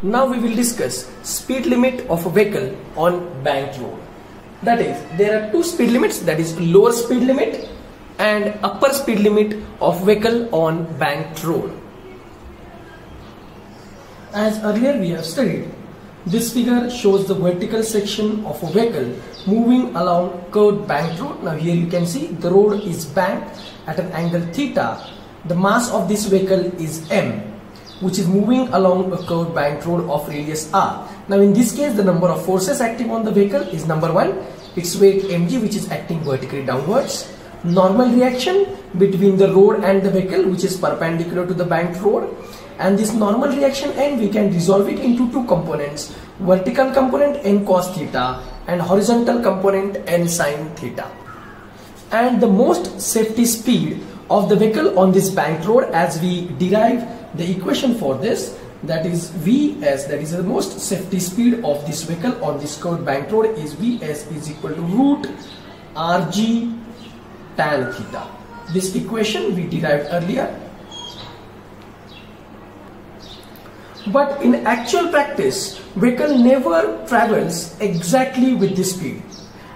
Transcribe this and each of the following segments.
Now we will discuss speed limit of a vehicle on banked road. That is, there are two speed limits that is lower speed limit and upper speed limit of vehicle on banked road. As earlier we have studied, this figure shows the vertical section of a vehicle moving along curved banked road. Now here you can see the road is banked at an angle theta. The mass of this vehicle is m which is moving along a curved banked road of radius r. Now in this case the number of forces acting on the vehicle is number 1 its weight mg which is acting vertically downwards. Normal reaction between the road and the vehicle which is perpendicular to the banked road and this normal reaction n we can resolve it into two components vertical component n cos theta and horizontal component n sin theta and the most safety speed of the vehicle on this banked road as we derive the equation for this that is Vs that is the most safety speed of this vehicle on this curved bank road is Vs is equal to root Rg tan theta. This equation we derived earlier. But in actual practice, vehicle never travels exactly with this speed.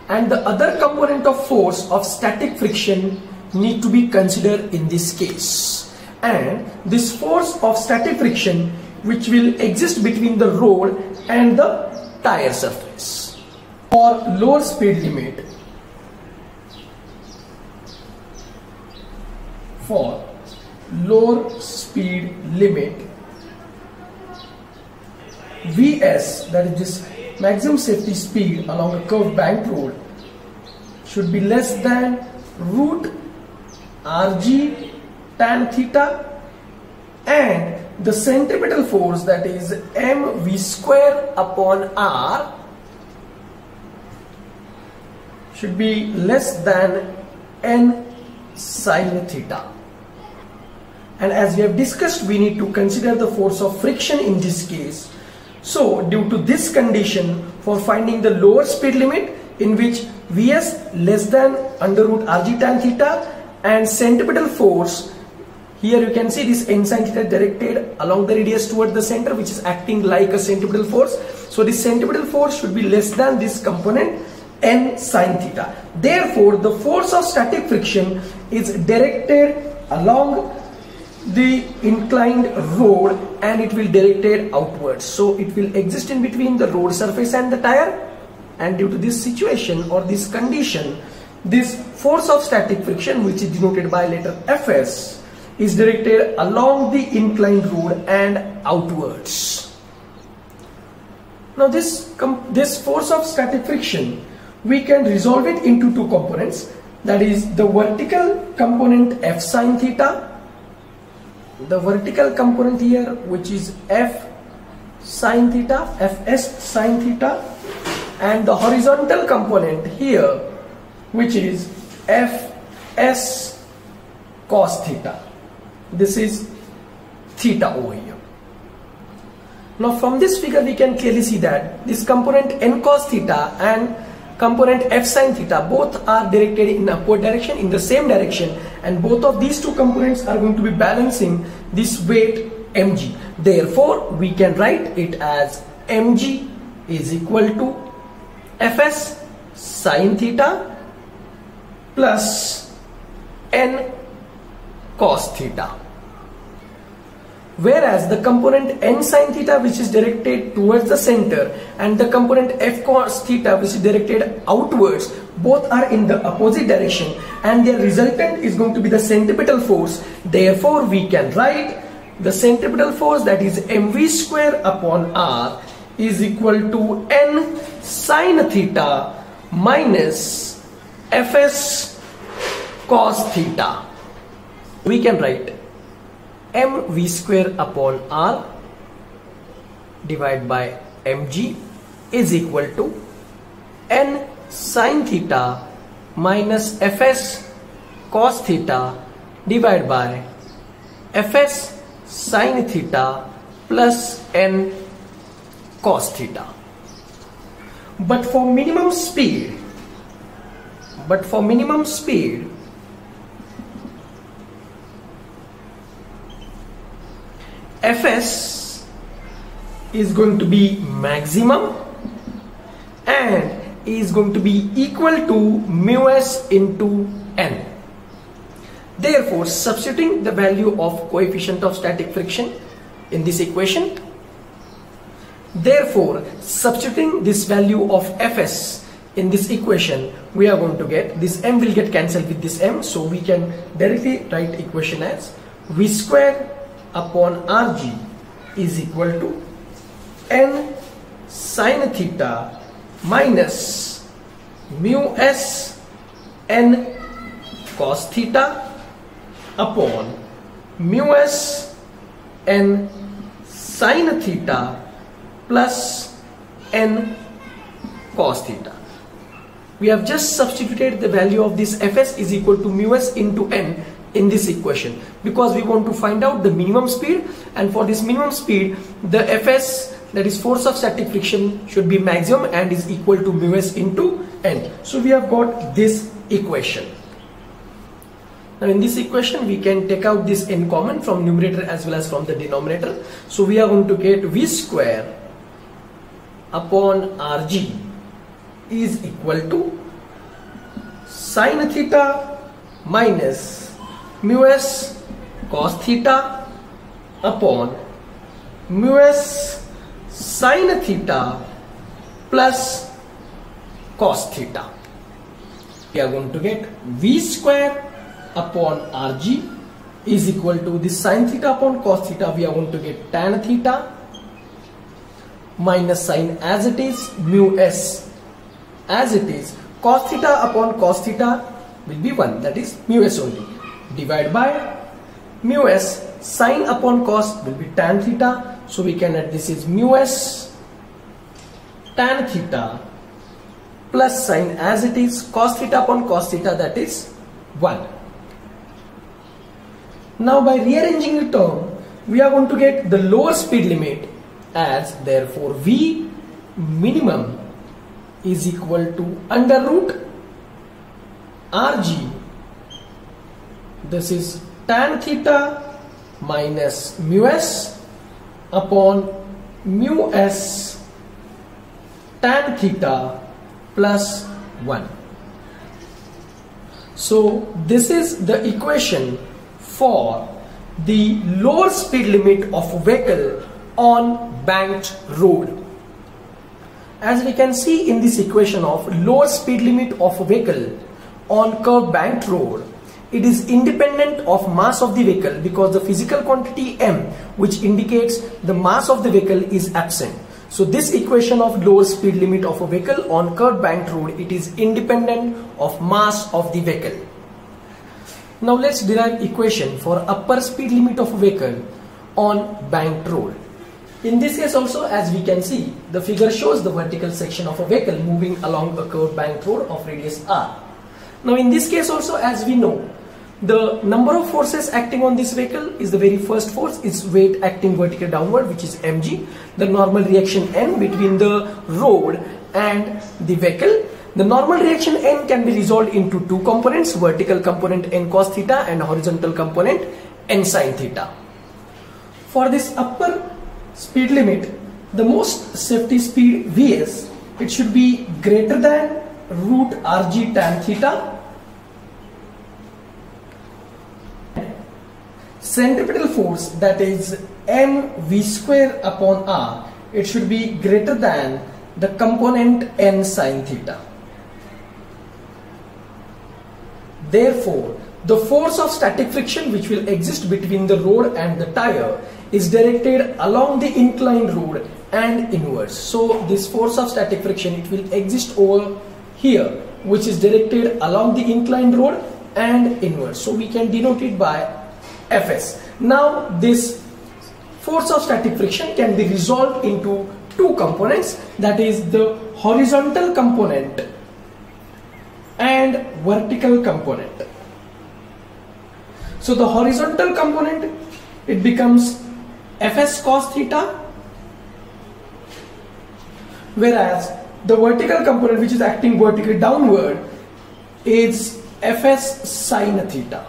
And the other component of force of static friction need to be considered in this case and this force of static friction which will exist between the road and the tire surface for lower speed limit for lower speed limit Vs that is this maximum safety speed along a curved bank road should be less than root Rg tan theta and the centripetal force that is mv square upon r should be less than n sine theta. And as we have discussed we need to consider the force of friction in this case. So due to this condition for finding the lower speed limit in which vs less than under root rg tan theta and centripetal force here you can see this n sine theta directed along the radius toward the center which is acting like a centripetal force. So this centripetal force should be less than this component n sine theta. Therefore the force of static friction is directed along the inclined road and it will directed outwards. So it will exist in between the road surface and the tire and due to this situation or this condition this force of static friction which is denoted by letter Fs is directed along the inclined road and outwards. Now this, this force of static friction, we can resolve it into two components. That is the vertical component F sine theta. The vertical component here which is F sine theta, Fs sine theta and the horizontal component here which is Fs cos theta this is theta over here. Now from this figure we can clearly see that this component n cos theta and component f sin theta both are directed in upward direction in the same direction and both of these two components are going to be balancing this weight mg. Therefore we can write it as mg is equal to fs sin theta plus n cos theta whereas the component n sine theta which is directed towards the center and the component f cos theta which is directed outwards both are in the opposite direction and their resultant is going to be the centripetal force. Therefore we can write the centripetal force that is mv square upon r is equal to n sine theta minus fs cos theta. We can write mv square upon r divided by mg is equal to n sine theta minus fs cos theta divided by fs sine theta plus n cos theta. But for minimum speed but for minimum speed Fs is going to be maximum and is going to be equal to mu s into n. Therefore, substituting the value of coefficient of static friction in this equation, therefore, substituting this value of Fs in this equation, we are going to get this m will get cancelled with this m, so we can directly write equation as v square upon rg is equal to n sine theta minus mu s n cos theta upon mu s n sine theta plus n cos theta. We have just substituted the value of this fs is equal to mu s into n in this equation because we want to find out the minimum speed and for this minimum speed the fs that is force of static friction should be maximum and is equal to mu s into n. So we have got this equation. Now in this equation we can take out this n common from numerator as well as from the denominator. So we are going to get v square upon rg is equal to sine theta minus mu s cos theta upon mu s sine theta plus cos theta. We are going to get v square upon rg is equal to this sine theta upon cos theta. We are going to get tan theta minus sine as it is mu s as it is. Cos theta upon cos theta will be 1 that is mu s only divide by mu s sine upon cos will be tan theta so we can add this is mu s tan theta plus sine as it is cos theta upon cos theta that is 1. Now by rearranging the term we are going to get the lower speed limit as therefore V minimum is equal to under root Rg this is tan theta minus mu s upon mu s tan theta plus 1. So this is the equation for the lower speed limit of vehicle on banked road. As we can see in this equation of lower speed limit of vehicle on curved banked road, it is independent of mass of the vehicle because the physical quantity m which indicates the mass of the vehicle is absent. So this equation of lower speed limit of a vehicle on curved banked road it is independent of mass of the vehicle. Now let's derive equation for upper speed limit of a vehicle on banked road. In this case also as we can see the figure shows the vertical section of a vehicle moving along a curved banked road of radius r. Now in this case also as we know the number of forces acting on this vehicle is the very first force. Is weight acting vertically downward which is mg the normal reaction n between the road and the vehicle. The normal reaction n can be resolved into two components vertical component n cos theta and horizontal component n sin theta. For this upper speed limit the most safety speed vs it should be greater than root rg tan theta centripetal force that is mv square upon r it should be greater than the component n sine theta. Therefore the force of static friction which will exist between the road and the tire is directed along the inclined road and inwards. So this force of static friction it will exist over here which is directed along the inclined road and inwards. So we can denote it by Fs. Now this force of static friction can be resolved into two components that is the horizontal component and vertical component. So the horizontal component it becomes Fs cos theta whereas the vertical component which is acting vertically downward is Fs sine theta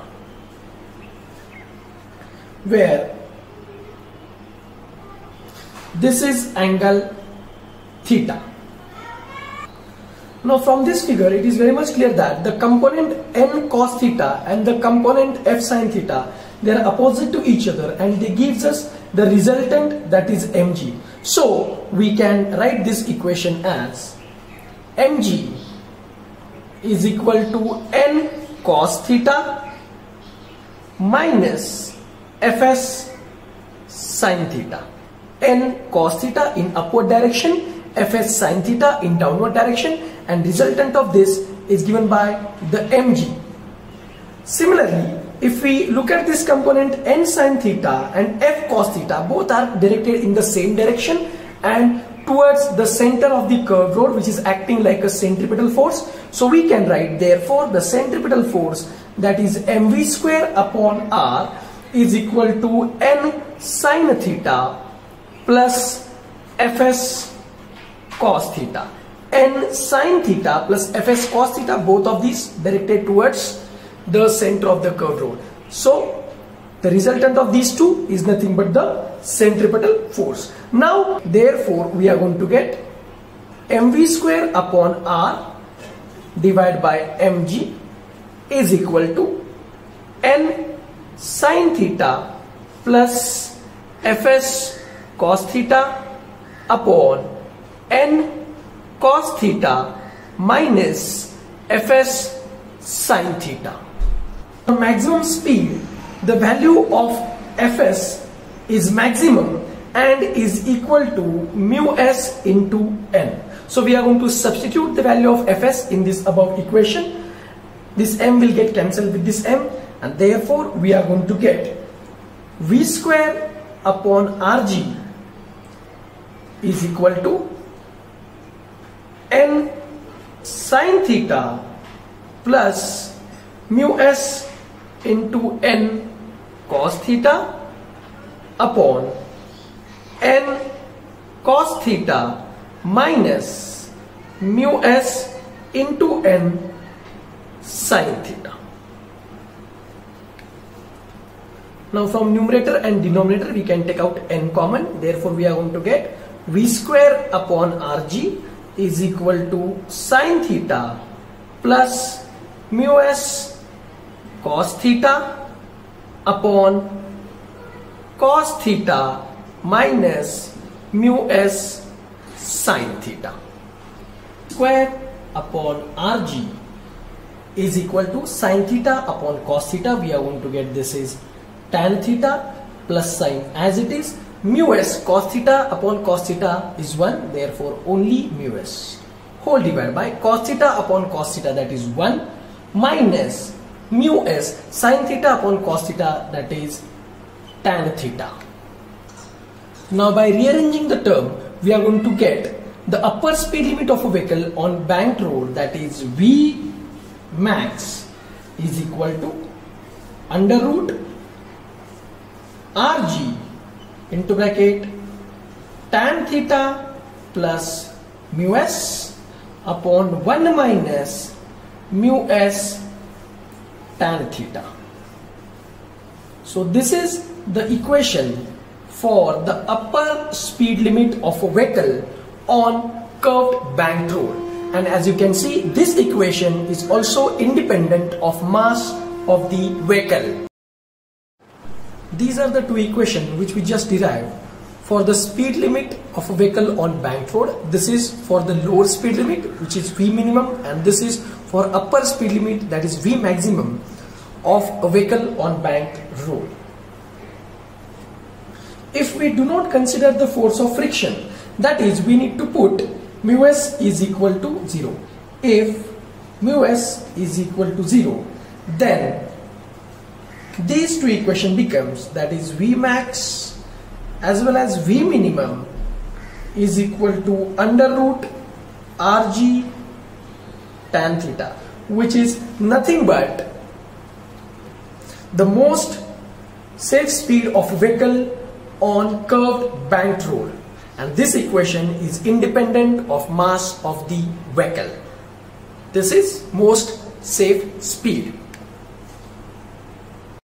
where this is angle theta. Now from this figure it is very much clear that the component n cos theta and the component f sin theta they are opposite to each other and they gives us the resultant that is mg. So we can write this equation as mg is equal to n cos theta minus fs sine theta n cos theta in upward direction fs sine theta in downward direction and resultant of this is given by the mg. Similarly, if we look at this component n sin theta and f cos theta, both are directed in the same direction and towards the center of the curved rod which is acting like a centripetal force. So we can write therefore the centripetal force that is mv square upon r is equal to n sin theta plus fs cos theta. n sine theta plus fs cos theta both of these directed towards the center of the curved rod so the resultant of these two is nothing but the centripetal force. Now therefore we are going to get mv square upon r divided by mg is equal to n sine theta plus fs cos theta upon n cos theta minus fs sin theta. The maximum speed, the value of fs is maximum and is equal to mu s into n. So we are going to substitute the value of fs in this above equation. This m will get cancelled with this m and therefore we are going to get v square upon rg is equal to n sine theta plus mu s into n cos theta upon n cos theta minus mu s into n sine theta. Now from numerator and denominator we can take out n common. Therefore we are going to get v square upon rg is equal to sine theta plus mu s cos theta upon cos theta minus mu s sine theta. Square upon rg is equal to sine theta upon cos theta. We are going to get this is tan theta plus sine as it is mu s cos theta upon cos theta is 1 therefore only mu s whole divided by cos theta upon cos theta that is 1 minus mu s sin theta upon cos theta that is tan theta. Now by rearranging the term we are going to get the upper speed limit of a vehicle on banked road that is V max is equal to under root RG into bracket tan theta plus mu s upon 1 minus mu s tan theta. So this is the equation for the upper speed limit of a vehicle on curved banked road and as you can see this equation is also independent of mass of the vehicle. These are the two equations which we just derived for the speed limit of a vehicle on banked road. This is for the lower speed limit which is V minimum and this is for upper speed limit that is V maximum of a vehicle on banked road. If we do not consider the force of friction that is we need to put mu s is equal to 0. If mu s is equal to 0 then these two equation becomes that is V max as well as V minimum is equal to under root Rg tan theta which is nothing but the most safe speed of vehicle on curved banked road and this equation is independent of mass of the vehicle. This is most safe speed.